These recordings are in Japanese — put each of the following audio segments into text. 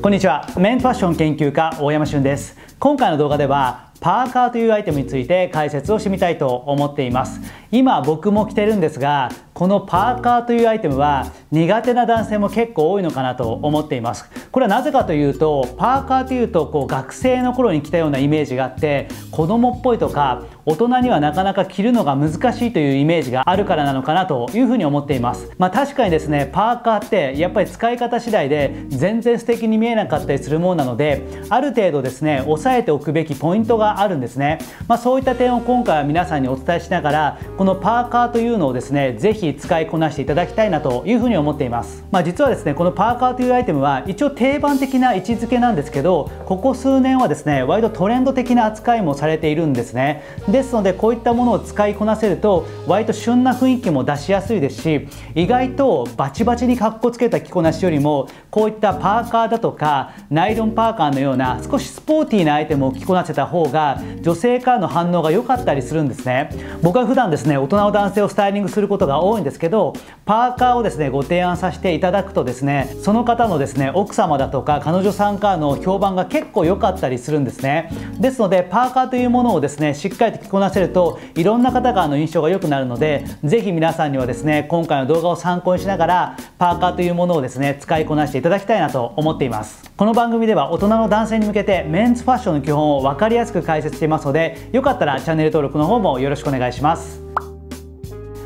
こんにちは。メンファッション研究家大山俊です。今回の動画ではパーカーというアイテムについて解説をしてみたいと思っています。今僕も着てるんですがこのパーカーというアイテムは苦手な男性も結構多いのかなと思っています。これはなぜかというとパーカーというとこう学生の頃に着たようなイメージがあって子供っぽいとか大人にはなかなか着るのが難しいというイメージがあるからなのかなというふうに思っています。まあ、確かにですねパーカーってやっぱり使い方次第で全然素敵に見えなかったりするものなのである程度ですね押さえておくべきポイントがあるんですね。まあ、そういった点を今回は皆さんにお伝えしながらこのパーカーというのをですねぜひ使いこなしていただきたいなというふうに思っています、まあ、実はですねこのパーカーというアイテムは一応定番的な位置づけなんですけどここ数年はですね割とトレンド的な扱いもされているんですね。ですのでこういったものを使いこなせると割と旬な雰囲気も出しやすいですし意外とバチバチにかっこつけた着こなしよりもこういったパーカーだとかナイロンパーカーのような少しスポーティーなアイテムを着こなせた方が女性からの反応が良かったりするんですね。僕は普段ですねね大人の男性をスタイリングすることが多いんですけどパーカーをですねご提案させていただくとですねその方のですね奥様だとか彼女さんからの評判が結構良かったりするんですね。ですのでパーカーというものをですねしっかりと着こなせるといろんな方からの印象が良くなるのでぜひ皆さんにはですね今回の動画を参考にしながらパーカーというものをですね使いこなしていただきたいなと思っています。この番組では大人の男性に向けてメンズファッションの基本を分かりやすく解説していますのでよかったらチャンネル登録の方もよろしくお願いします。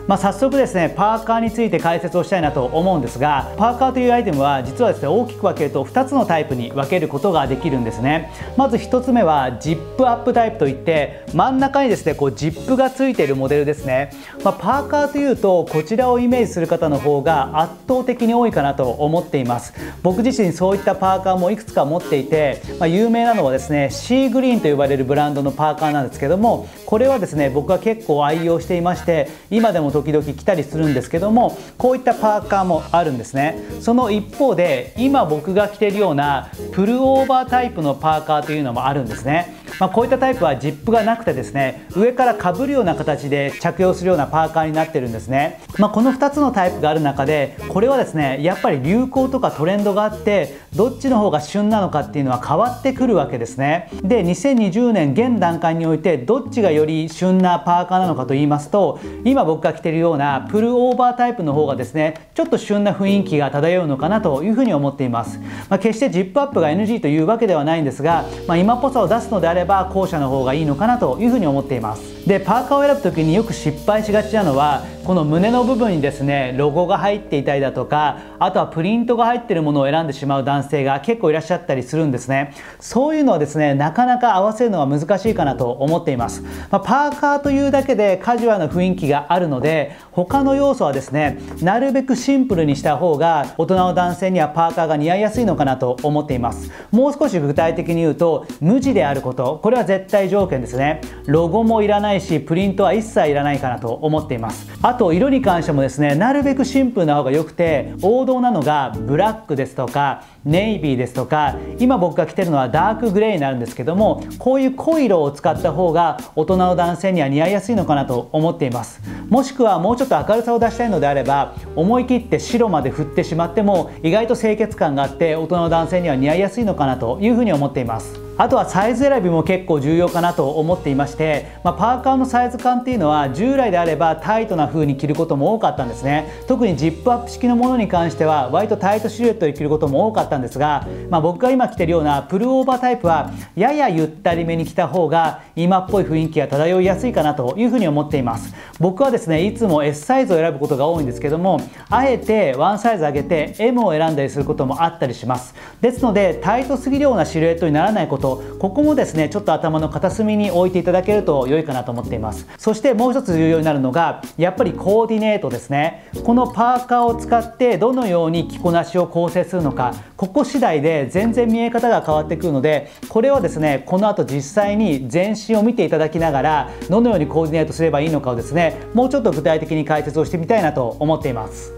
まあ、早速ですねパーカーについて解説をしたいなと思うんですがパーカーというアイテムは実はですね大きく分けると2つのタイプに分けることができるんですね。まず1つ目はジップアップタイプといって真ん中にですねこうジップがついているモデルですね、まあ、パーカーというとこちらをイメージする方の方が圧倒的に多いかなと思っています。僕自身そういったパーカーもいくつか持っていて、まあ、有名なのはですねシーグリーンと呼ばれるブランドのパーカーなんですけどもこれはですね僕は結構愛用していまして今でも時々着たりするんですけどもこういったパーカーもあるんですね。その一方で今僕が着てるようなプルオーバータイプのパーカーというのもあるんですね。まあ、こういったタイプはジップがなくてですね上からかぶるような形で着用するようなパーカーになってるんですね、まあ、この2つのタイプがある中でこれはですねやっぱり流行とかトレンドがあってどっちの方が旬なのかっていうのは変わってくるわけですね。で2020年現段階においてどっちがより旬なパーカーなのかと言いますと今僕が着てるようなプルオーバータイプの方がですねちょっと旬な雰囲気が漂うのかなというふうに思っています、まあ、決してジップアップが NG というわけではないんですが、ま、今っぽさを出すのであればば後者の方がいいのかなというふうに思っています。でパーカーを選ぶ時によく失敗しがちなのはこの胸の部分にですねロゴが入っていたりだとかあとはプリントが入っているものを選んでしまう男性が結構いらっしゃったりするんですね。そういうのはですねなかなか合わせるのは難しいかなと思っています、まあ、パーカーというだけでカジュアルな雰囲気があるので他の要素はですねなるべくシンプルにした方が大人の男性にはパーカーが似合いやすいのかなと思っています。もう少し具体的に言うと無地であること。これは絶対条件ですね。ロゴもいらないしプリントは一切いらないかなと思っています。あと色に関してもですねなるべくシンプルな方が良くて王道なのがブラックですとかネイビーですとか今僕が着てるのはダークグレーになるんですけどもこういう濃い色を使った方が大人の男性には似合いやすいのかなと思っています。もしくはもうちょっと明るさを出したいのであれば思い切って白まで振ってしまっても意外と清潔感があって大人の男性には似合いやすいのかなというふうに思っています。あとはサイズ選びも結構重要かなと思っていまして、まあ、パーカーのサイズ感っていうのは従来であればタイトな風に着ることも多かったんですね。特にジップアップ式のものに関しては割とタイトシルエットで着ることも多かったんですが、まあ、僕が今着てるようなプルオーバータイプはややゆったりめに着た方が今っぽい雰囲気が漂いやすいかなというふうに思っています。僕はですねいつも S サイズを選ぶことが多いんですけどもあえてワンサイズ上げて M を選んだりすることもあったりします。ですのでタイトすぎるようなシルエットにならないことここもですねちょっと頭の片隅に置いていただけると良いかなと思っています。そしてもう一つ重要になるのがやっぱりコーディネートですね。このパーカーを使ってどのように着こなしを構成するのかここ次第で全然見え方が変わってくるのでこれはですねこの後実際に全身を見ていただきながらどのようにコーディネートすればいいのかをですねもうちょっと具体的に解説をしてみたいなと思っています。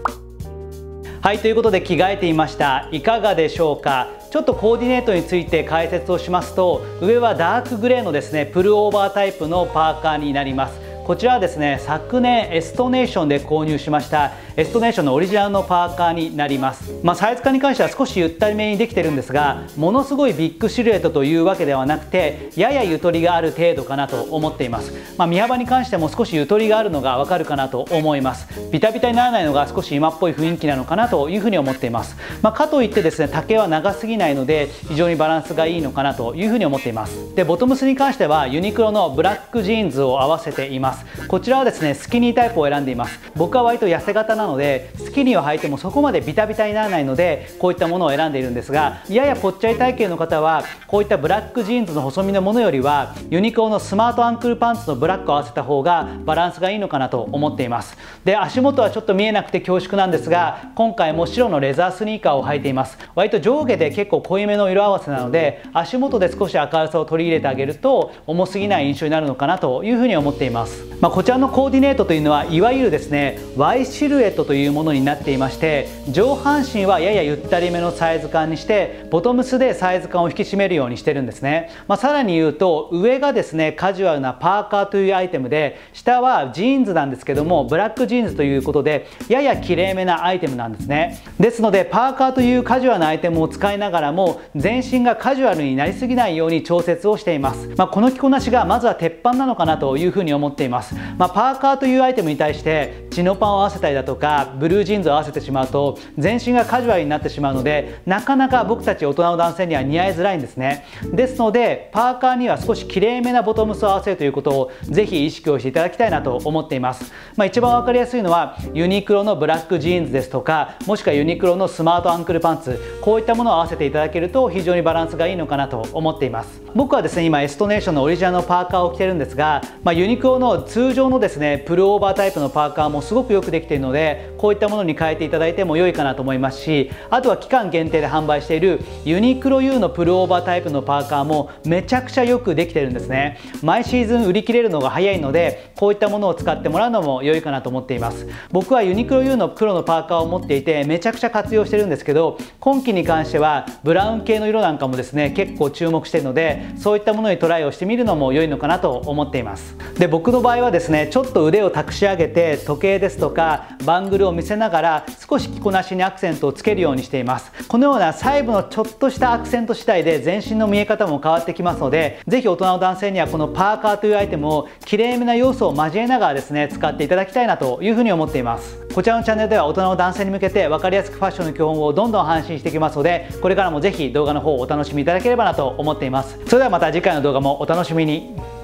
はいということで着替えていました。いかがでしょうか？ちょっとコーディネートについて解説をしますと上はダークグレーのですねプルオーバータイプのパーカーになります。こちらはですね昨年エストネーションで購入しましたエストネーションのオリジナルのパーカーになります、まあ、サイズ感に関しては少しゆったりめにできてるんですがものすごいビッグシルエットというわけではなくてややゆとりがある程度かなと思っています、まあ、身幅に関しても少しゆとりがあるのがわかるかなと思います。ビタビタにならないのが少し今っぽい雰囲気なのかなというふうに思っています、まあ、かといってですね丈は長すぎないので非常にバランスがいいのかなというふうに思っています。でボトムスに関してはユニクロのブラックジーンズを合わせています。こちらはですねスキニータイプを選んでいます。僕は割と痩せ型なのでスキニーを履いてもそこまでビタビタにならないのでこういったものを選んでいるんですがややぽっちゃり体型の方はこういったブラックジーンズの細身のものよりはユニクロのスマートアンクルパンツのブラックを合わせた方がバランスがいいのかなと思っています。で足元はちょっと見えなくて恐縮なんですが今回も白のレザースニーカーを履いています。割と上下で結構濃いめの色合わせなので足元で少し明るさを取り入れてあげると重すぎない印象になるのかなというふうに思っています、まあ、こちらのコーディネートというのはいわゆるですね Y シルエットというものになっていまして上半身はややゆったりめのサイズ感にしてボトムスでサイズ感を引き締めるようにしてるんですね、まあ、さらに言うと上がですねカジュアルなパーカーというアイテムで下はジーンズなんですけどもブラックジーンズということでややきれいめなアイテムなんですね。ですのでパーカーというカジュアルなアイテムを使いながらも全身がカジュアルになりすぎないように調節をしています、まあ、この着こなしがまずは鉄板なのかなというふうに思っています、まあ、パーカーというアイテムに対してチノパンを合わせたりだとかブルージーンズを合わせてしまうと全身がカジュアルになってしまうのでなかなか僕たち大人の男性には似合いづらいんですね。ですのでパーカーには少しきれいめなボトムスを合わせるということをぜひ意識をしていただきたいなと思っています、まあ、一番分かりやすいのはユニクロのブラックジーンズですとかもしくはユニクロのスマートアンクルパンツこういったものを合わせていただけると非常にバランスがいいのかなと思っています。僕はですね今エストネーションのオリジナルのパーカーを着てるんですが、まあ、ユニクロの通常のですねプルオーバータイプのパーカーもすごくよくできているのでこういったものに変えていただいても良いかなと思いますしあとは期間限定で販売しているユニクロ U のプルオーバータイプのパーカーもめちゃくちゃよくできてるんですね。毎シーズン売り切れるのが早いのでこういったものを使ってもらうのも良いかなと思っています。僕はユニクロ U の黒のパーカーを持っていてめちゃくちゃ活用してるんですけど今季に関してはブラウン系の色なんかもですね結構注目してるのでそういったものにトライをしてみるのも良いのかなと思っています。で僕の場合合はですねちょっと腕を託し上げて時計ですとかバングルを見せながら少し着こなしにアクセントをつけるようにしています。このような細部のちょっとしたアクセント次第で全身の見え方も変わってきますので是非大人の男性にはこのパーカーというアイテムをきれいめな要素を交えながらですね使っていただきたいなというふうに思っています。こちらのチャンネルでは大人の男性に向けて分かりやすくファッションの基本をどんどん発信していきますのでこれからも是非動画の方をお楽しみいただければなと思っています。それではまた次回の動画もお楽しみに。